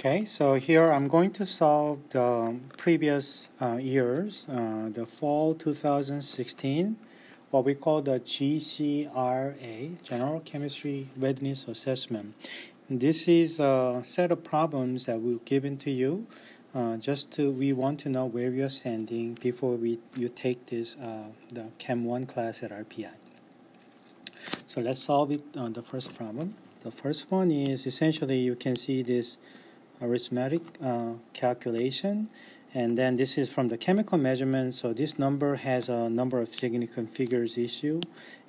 Okay, so here I'm going to solve the previous uh, years, uh, the fall 2016, what we call the GCRA, General Chemistry Readiness Assessment. And this is a set of problems that we've given to you. Uh, just to, we want to know where you're standing before we you take this uh, the Chem 1 class at RPI. So let's solve it on the first problem. The first one is essentially you can see this arithmetic uh, calculation. And then this is from the chemical measurement. So this number has a number of significant figures issue,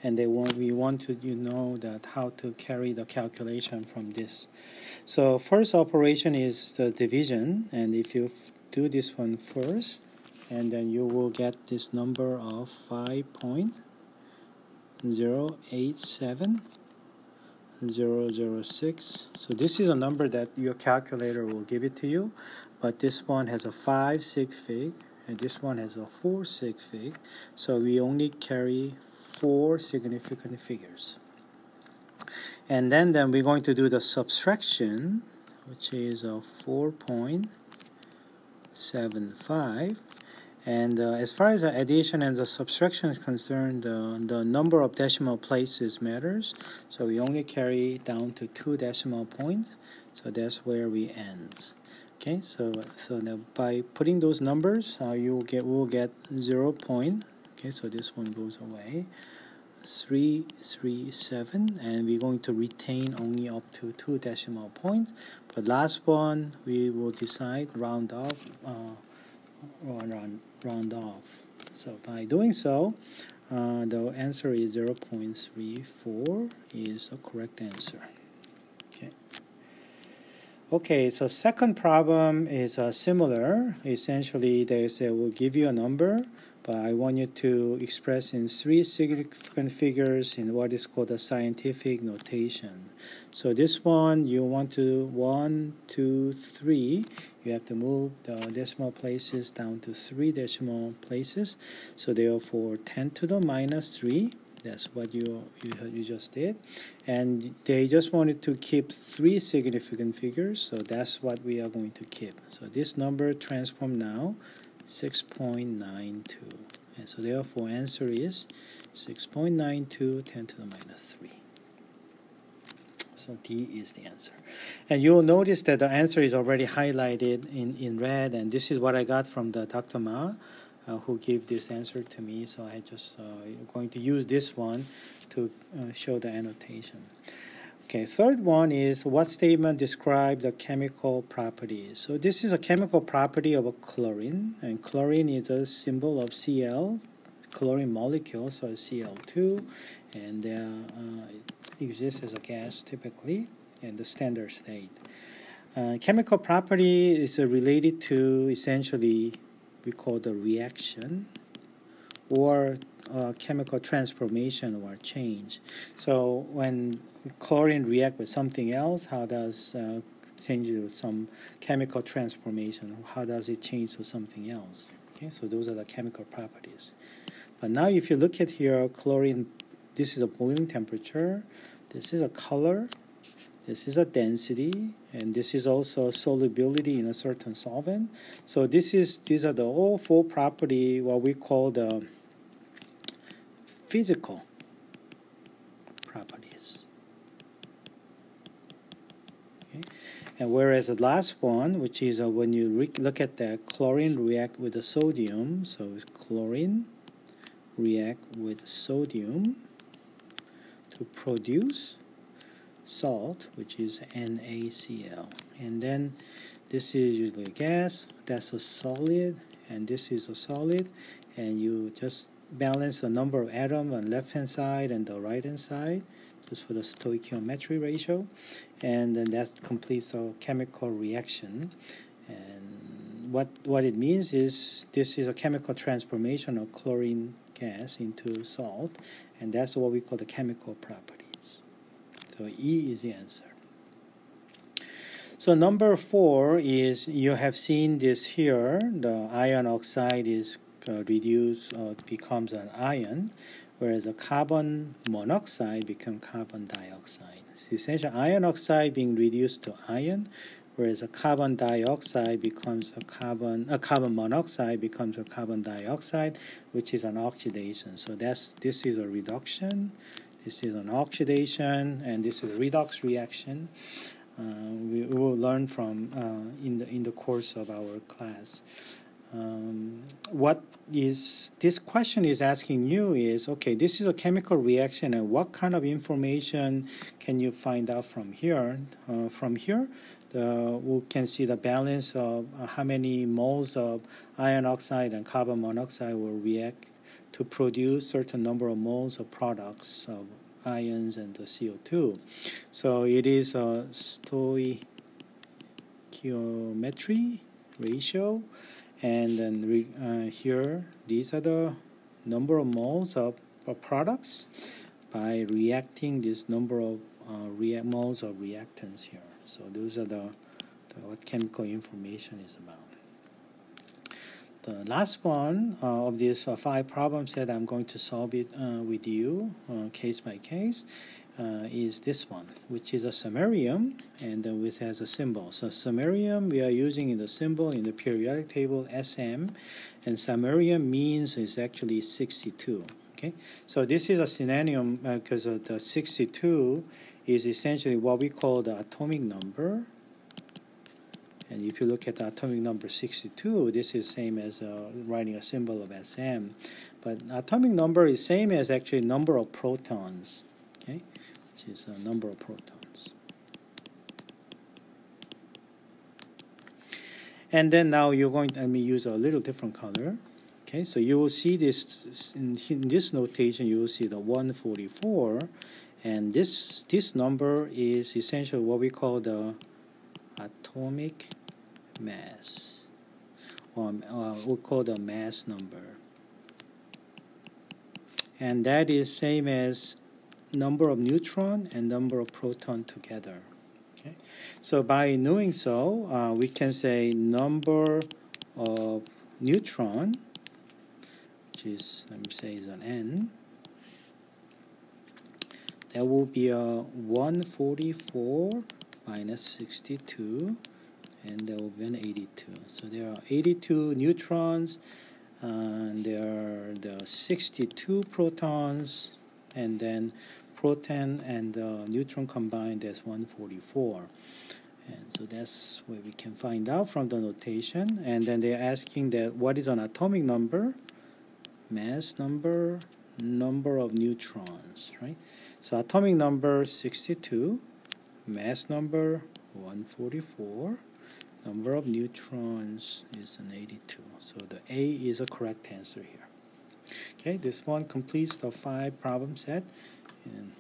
and they want we want to you know that how to carry the calculation from this. So first operation is the division, and if you do this one first, and then you will get this number of five point zero eight seven 006. So this is a number that your calculator will give it to you, but this one has a 5 sig fig, and this one has a 4 sig fig. So we only carry four significant figures. And then, then we're going to do the subtraction, which is a 4.75 and uh, as far as the addition and the subtraction is concerned, uh, the number of decimal places matters. So we only carry down to two decimal points. So that's where we end. Okay, so so now by putting those numbers, uh, you will get will get zero point. Okay, so this one goes away. Three three seven, and we're going to retain only up to two decimal points. But last one, we will decide round off. Uh, round, round off. So by doing so, uh, the answer is 0.34 is the correct answer. Okay. Okay, so second problem is uh, similar. Essentially, they say will give you a number but I want you to express in three significant figures in what is called a scientific notation. So this one, you want to one, two, three. You have to move the decimal places down to three decimal places. So therefore, 10 to the minus 3 that's what you, you you just did and they just wanted to keep three significant figures so that's what we are going to keep so this number transform now 6.92 and so therefore answer is 6.92 10 to the minus 3 so D is the answer. And you'll notice that the answer is already highlighted in, in red and this is what I got from the Dr. Ma uh, who gave this answer to me. So I just uh, going to use this one to uh, show the annotation Okay, third one is what statement describe the chemical properties. So this is a chemical property of a chlorine, and chlorine is a symbol of Cl, chlorine molecule, so Cl2, and uh, uh, it exists as a gas typically in the standard state. Uh, chemical property is related to essentially we call the reaction or uh, chemical transformation or change. So when chlorine react with something else, how does uh, change to some chemical transformation? How does it change to something else? Okay, so those are the chemical properties. But now if you look at here, chlorine, this is a boiling temperature, this is a color, this is a density, and this is also solubility in a certain solvent. So this is these are the all four property what we call the physical properties. Okay. And whereas the last one, which is uh, when you look at the chlorine react with the sodium, so it's chlorine react with sodium to produce salt, which is NaCl. And then this is usually a gas, that's a solid, and this is a solid, and you just balance the number of atoms on left hand side and the right hand side just for the stoichiometry ratio. And then that completes a chemical reaction. And what what it means is this is a chemical transformation of chlorine gas into salt and that's what we call the chemical properties. So E is the answer. So number four is you have seen this here the iron oxide is reduce uh, becomes an ion, whereas a carbon monoxide becomes carbon dioxide. So essentially, iron oxide being reduced to iron, whereas a carbon dioxide becomes a carbon a carbon monoxide becomes a carbon dioxide, which is an oxidation. So that's this is a reduction, this is an oxidation, and this is a redox reaction. Uh, we, we, will learn from uh, in the in the course of our class. Um, what is this question is asking you is okay this is a chemical reaction and what kind of information can you find out from here uh, from here? The, we can see the balance of uh, how many moles of iron oxide and carbon monoxide will react to produce certain number of moles of products of ions and the CO2 so it is a stoichiometry ratio and then re, uh, here these are the number of moles of, of products by reacting this number of uh, moles of reactants here. So those are the, the what chemical information is about. The last one uh, of these uh, five problems that I'm going to solve it uh, with you uh, case by case is this one, which is a samarium, and then it has a symbol. So samarium we are using in the symbol in the periodic table SM, and samarium means is actually 62. Okay, so this is a synonym because uh, the 62 is essentially what we call the atomic number. And if you look at the atomic number 62, this is same as uh, writing a symbol of SM. But atomic number is same as actually number of protons. Okay, which is a number of protons. And then now you're going to let me use a little different color. Okay, so you will see this in, in this notation. You will see the 144, and this this number is essentially what we call the atomic mass, or uh, we call the mass number, and that is same as number of neutron and number of proton together. Okay? So by knowing so, uh, we can say number of neutron, which is, let me say is an n, that will be a 144 minus 62 and there will be an 82 so there are 82 neutrons and there are the 62 protons and then proton and uh, neutron combined as 144 and so that's what we can find out from the notation. And then they're asking that what is an atomic number? Mass number? Number of neutrons right? So atomic number 62 mass number 144 number of neutrons is an 82 so the A is a correct answer here Okay, this one completes the five problem set. And